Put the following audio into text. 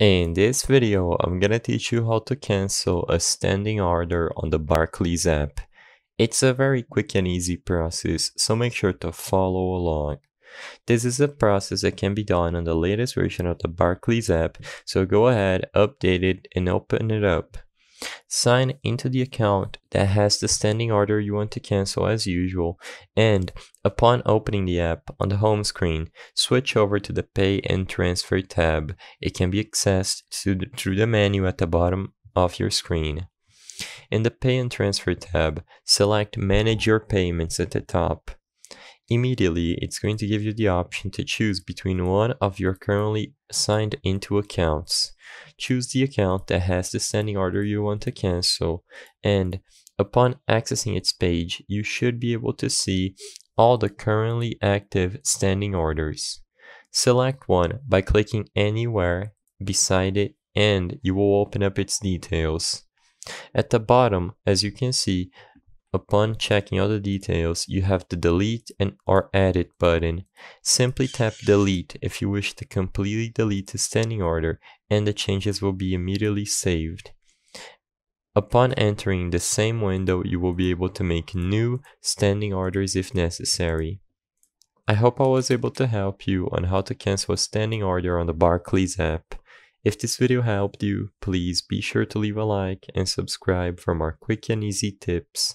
In this video, I'm gonna teach you how to cancel a standing order on the Barclays app. It's a very quick and easy process, so make sure to follow along. This is a process that can be done on the latest version of the Barclays app, so go ahead, update it, and open it up. Sign into the account that has the standing order you want to cancel as usual, and upon opening the app on the home screen, switch over to the Pay and Transfer tab. It can be accessed through the menu at the bottom of your screen. In the Pay and Transfer tab, select Manage Your Payments at the top. Immediately, it's going to give you the option to choose between one of your currently signed into accounts. Choose the account that has the standing order you want to cancel, and upon accessing its page, you should be able to see all the currently active standing orders. Select one by clicking anywhere beside it and you will open up its details. At the bottom, as you can see, Upon checking all the details, you have the delete and or edit button. Simply tap delete if you wish to completely delete the standing order and the changes will be immediately saved. Upon entering the same window, you will be able to make new standing orders if necessary. I hope I was able to help you on how to cancel a standing order on the Barclays app. If this video helped you, please be sure to leave a like and subscribe for more quick and easy tips.